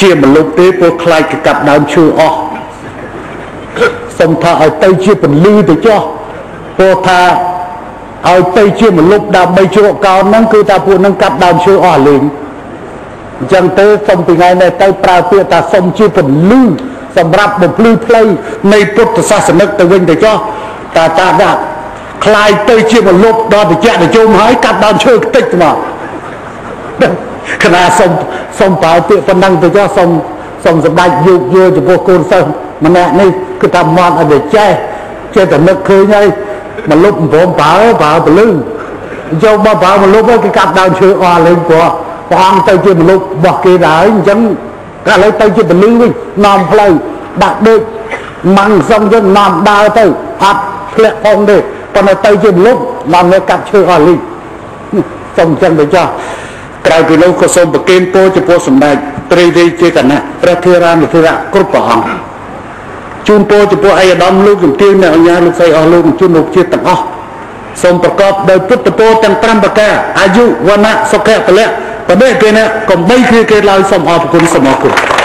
ជាមនុស្សទេព្រោះខ្លាចកកាប់ដើមឈើអស់សុំថាឲ្យទៅជាពលឺទៅចោះព្រោះថាឲ្យទៅជាមនុស្សដើម្បីជ្រកកោនហ្នឹងគឺថាពួកហ្នឹងកាប់ដើមឈើអស់លេងអញ្ចឹងទៅសុំពីថ្ងៃនេះទៅប្រើពាក្យថាសុំជាពលឺសម្រាប់បំភ្លឺផ្លូវនៃពុទ្ធសាសនិកទៅវិញទៅចោះតាតាដាក់ខ្លាយទៅជាមនុស្សដល់តិចទៅជុំហើយកាត់ដើមឈើតិចមក គណៈសុំសុំប្រើពាក្យប៉ុណ្ណឹងទៅចុះសុំសុំសម្ដេចយោគយល់ចំពោះកូនសិស្សម្នាក់នេះគឺថាមកឲ្យវាចេះចេះតែនឹកឃើញហើយមនុស្សព្រមប្រើប្រើពលឺយកមកប្រើមនុស្សគេកាប់ដើមឈើអស់លេងព្រោះព្រះអង្គទៅជាមនុស្សរបស់គេដែរអញ្ចឹងក៏ឥឡូវទៅជាពលឺវិញនាំផ្លូវដាក់ដូចម៉ាំងសុំយើងនាំដើរទៅអត់ធ្លាក់ផងទេប៉ុន្តែទៅជាមនុស្សនាំនៅកាប់ឈើអស់លេងសុំអញ្ចឹងទៅចោះ ក្រៅពីនោះក៏សូមប្រគេនពរចំពោះសម្ដេចត្រីរាជជាគណៈព្រះធេរានុធេរៈគ្រប់ព្រះអង្គជូនពរចំពោះអេដាមលោកជំទាវអ្នកអញ្ញាលោកស្រីអស់លោកជនលោកជាតិទាំងអស់សូមប្រកបដោយពុទ្ធពរទាំង5ប្រការអាយុវណ្ណៈសុខៈពលៈបដិគេអ្នកកំបីគ្រាគេឡើយសូមអរគុណសូមអរគុណ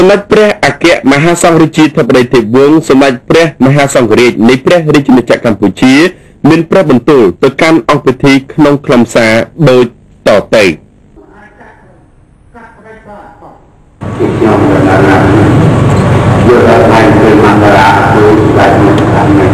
សម្ដេចព្រះអគ្គមហាសង្ឃរាជាធិបតីទេពវង្សសម្ដេចព្រះមហាសង្ឃរាជនៃព្រះរាជាណាចក្រកម្ពុជាមានព្រះបន្ទូលទៅកាន់អង្គពិធីក្នុងខ្លឹមសារដូចតទៅខ្ញុំដល់ណាយកដល់ថ្ងៃពេលមករាគឺស្ដេចមកតាម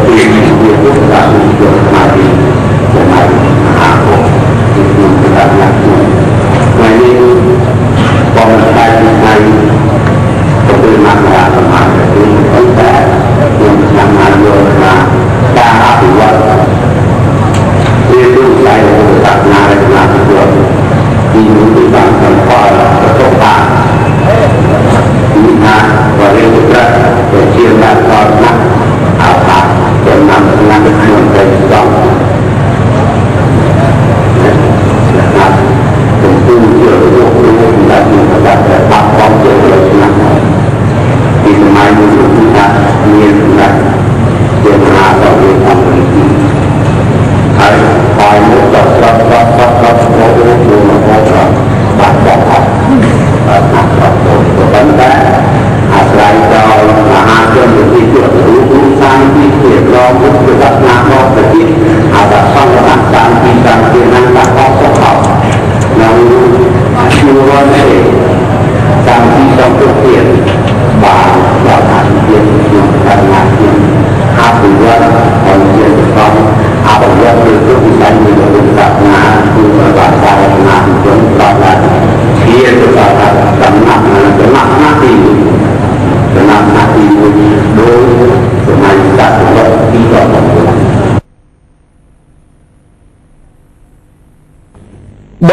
ទៅ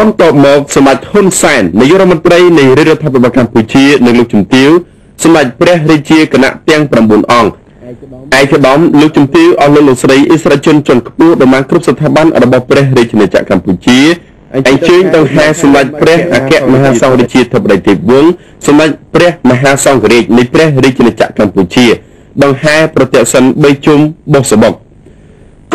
បន្ទាប់មកសម្ដេចហ៊ុនសែននាយករដ្ឋមន្ត្រីនៃរដ្ឋាភិបាលកម្ពុជានិងលោកជំទាវសម្ដេចព្រះរាជាគណៈទាំង9អង្គឯកឧត្តមលោកជំទាវអស់លោកលោកស្រីអិសរាជនជាន់ខ្ពស់តំណាងគ្រប់ស្ថាប័នរបស់ព្រះរាជាណាចក្រកម្ពុជាអញ្ជើញដង្ហែសម្ដេចព្រះអគ្គមហាសង្ឃរាជាធិបតីទេពវង្សសម្ដេចព្រះមហាសង្ឃរាជនៃព្រះរាជាណាចក្រកម្ពុជាដង្ហែប្រតិសិន3ជុំបុស្សបុក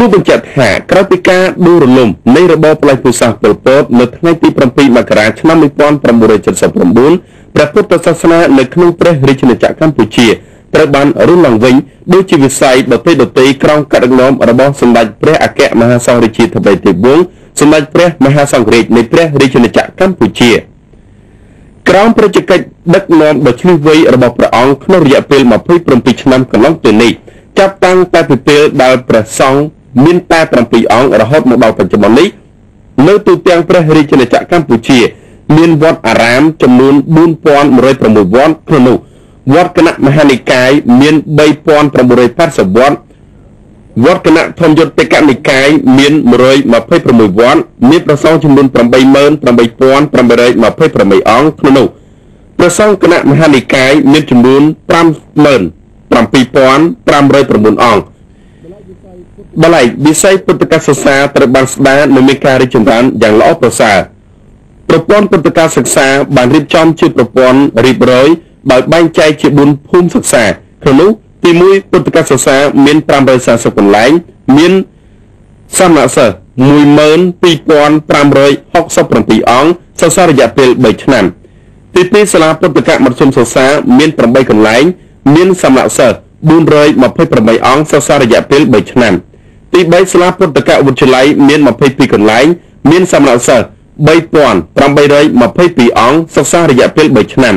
គូបញ្ជាក់ថាក្រោយពីការដួលរលំនៃរបបផ្លាច់ពូសាសន៍ប៉ុលពតនៅថ្ងៃទី7មករាឆ្នាំ1979ព្រះពុទ្ធសាសនានៅក្នុងព្រះរាជាណាចក្រកម្ពុជាត្រូវបានរុះឡើងវិញដូចជាវិស័យដទៃដទៃក្រោមការដឹកនាំរបស់សម្ដេចព្រះអគ្គមហាសង្ឃរាជាធិបតីទេពវង្សសម្ដេចព្រះមហាសង្ឃរាជនៃព្រះរាជាណាចក្រកម្ពុជាក្រោមប្រជាកិច្ចដឹកនាំដ៏ឈ្លាសវៃរបស់ព្រះអង្គក្នុងរយៈពេល27ឆ្នាំកន្លងទៅនេះចាប់តាំងតែពីពេលដែលព្រះសង្ឃ មានតែ7អង្គរហូតមកដល់បច្ចុប្បន្ននេះនៅទូទាំងព្រះរាជាណាចក្រកម្ពុជា មានវត្តអារាមចំនួន4106វត្តក្នុងនោះវត្តគណៈមហានិកាយមាន3980វត្តវត្តគណៈធម្មយុត្តិកនិកាយមាន126វត្តមានប្រសងចំនួន88828អង្គក្នុងនោះប្រសងគណៈមហានិកាយមានចំនួន57509អង្គ បល័យវិស័យពុទ្ធកសិក្សាត្រូវបានស្ដារនិងមានការរីកចម្រើនយ៉ាងល្អប្រសើរប្រព័ន្ធពុទ្ធកសិក្សាបានរៀបចំជាប្រព័ន្ធរៀបរយដោយបែងចែកជា4ភូមិសិក្សាក្នុងនោះទី1ពុទ្ធកសិក្សាមាន540កន្លែងមានសមាសិស្ស12567អង្គសិក្សារយៈពេល3ឆ្នាំទី2សាលាពុទ្ធកមធ្យមសិក្សាមាន8កន្លែងមានសមាសិស្ស428អង្គសិក្សារយៈពេល3ឆ្នាំ ទី3សាលាពុទ្ធកវិទ្យាល័យមាន22កន្លែង មានសមាសិស្ស3822អង្គសិក្សារយៈពេល3ឆ្នាំ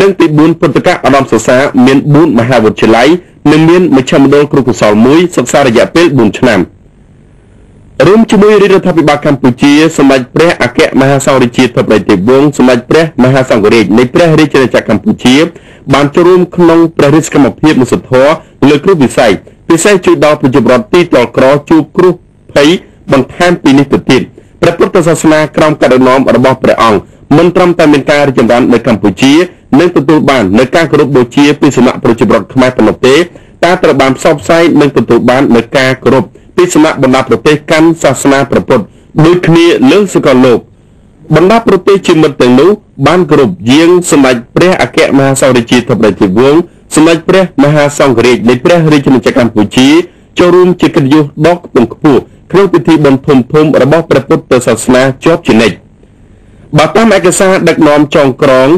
និងទី4ពុទ្ធកឧត្តមសិក្សាមាន4មហាវិទ្យាល័យនិងមានមជ្ឈមណ្ឌលគ្រូកុសលមួយសិក្សារយៈពេល4ឆ្នាំរួមជាមួយរាជរដ្ឋាភិបាលកម្ពុជាសម្ដេចព្រះអគ្គមហាសង្ឃរាជាធិបតីទេពវង្សសម្ដេចព្រះមហាសង្ឃរាជនៃព្រះរាជាណាចក្រកម្ពុជា បានចូលរួមក្នុងព្រះរាជកម្មភាពនិស្សិតធម៌លើគ្រោះវិស័យ ពិសេសជួយដល់ប្រជាពលរដ្ឋទីតលក្រជួបគ្រោះភ័យបន្ថែមពីនេះទៅទៀតព្រះពុទ្ធសាសនាក្រោមការដឹកនាំរបស់ព្រះអង្គមិនត្រឹមតែមានការរីកចម្រើននៅកម្ពុជានិងទទួលបាននូវការគោរពបូជាពីសំណាក់ប្រជាពលរដ្ឋខ្មែរប៉ុណ្ណោះទេតែត្រូវបានផ្សព្វផ្សាយនិងទទួលបាននូវការគោរពពីសំណាក់បណ្ដាប្រទេសកាន់សាសនាព្រះពុទ្ធដូចគ្នាលើសកលលោកបណ្ដាប្រទេសជាមិត្តទាំងនោះបានគោរពយាងសម្ដេចព្រះអគ្គមហាសង្ឃរាជាធិបតីវង្ស សម្ដេចព្រះមហាសង្ឃរាជនៃព្រះរាជាណាចក្រកម្ពុជាចូលរួមជាកិត្តិយសដ៏ខ្ពង់ខ្ពស់ក្នុងពិធីបុណ្យធំធំរបស់ព្រះពុទ្ធសាសនាជាប់ជានិច្ចបើតាមឯកសារដឹកនាំចុងក្រង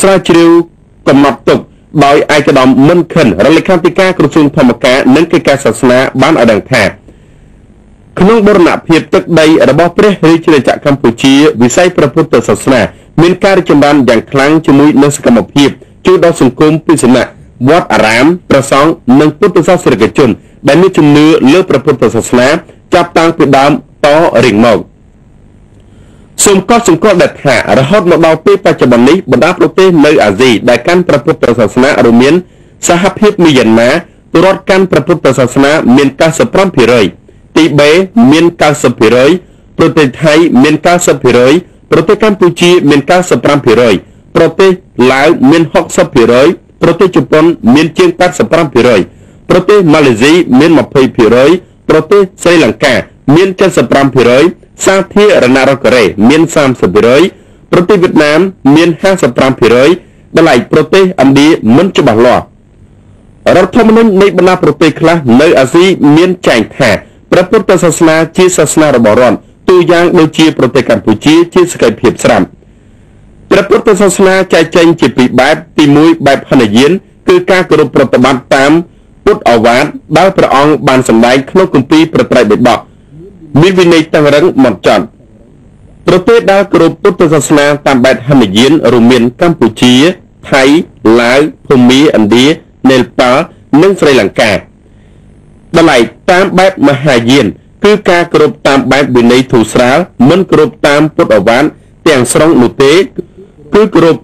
ស្រាវជ្រាវកំណត់ទុកដោយឯកឧត្តមមិនខិនរលេខាធិការក្រសួងធម្មការនិងកិច្ចការសាសនាបានឲ្យដឹងថាក្នុងបរណភាពទឹកដីរបស់ព្រះរាជាណាចក្រកម្ពុជាវិស័យព្រះពុទ្ធសាសនាមានការរីកចម្រើនយ៉ាងខ្លាំងជាមួយនឹងសកម្មភាពជួយដល់សង្គមពីសំណាក់ វត្តអារាមព្រះសង្ឃនិងពុទ្ធសាសនិកជន ដែលមានជំនឿលើព្រះពុទ្ធសាសនាចាប់តាំងពីដើមតរៀងមកសូមកត់សម្គាល់ដែលថារហូតមកដល់ពេលបច្ចុប្បន្ននេះបណ្ដាប្រទេសនៅអាស៊ីដែលកាន់ព្រះពុទ្ធសាសនារួមមាន សហភាពមីយ៉ាន់ម៉ាពលរដ្ឋកាន់ព្រះពុទ្ធសាសនាមាន95%ទីបេមាន90%ប្រទេសថៃមាន90%ប្រទេសកម្ពុជាមាន95%ប្រទេសឡាវមាន60% ប្រទេសជប៉ុនមានជាង85%ប្រទេសម៉ាឡេស៊ីមាន20%ប្រទេសស្រីលង្កាមាន75%សាធារណរដ្ឋកូរ៉េមាន30%ប្រទេសវៀតណាមមាន55%ដល់ឯប្រទេសឥណ្ឌាមិនច្បាស់លាស់រដ្ឋធម្មនុញ្ញនៃបណ្ដាប្រទេសខ្លះនៅអាស៊ីមានចែងថាព្រះពុទ្ធសាសនាជាសាសនារបស់រដ្ឋទូយ៉ាងដូចជាប្រទេសកម្ពុជាជាសកម្មភាពស្រាប់ ព្រះពុទ្ធសាសនាចែកចេញជាពីរបែបទី1បែបហនយាន គឺការគោរពប្រតិបត្តិតាមពុទ្ធអវាទដែលព្រះអង្គបានសម្ដែងក្នុងគម្ពីរប្រត្រៃបិដកមានវិន័យតឹងរឹងហ្មត់ចត់ប្រទេសដែលគោរពពុទ្ធសាសនាតាមបែបហិនយានរួមមានកម្ពុជាថៃឡាវភូមាឥណ្ឌានេប៉ាល់និងស្រីលង្កាដល់ឡែកតាមបែបមហាយាន គឺការគោរពតាមបែបវិន័យធូរស្រាលមិនគោរពតាមពុទ្ធអវាទទាំងស្រុងនោះទេ គឺគោរព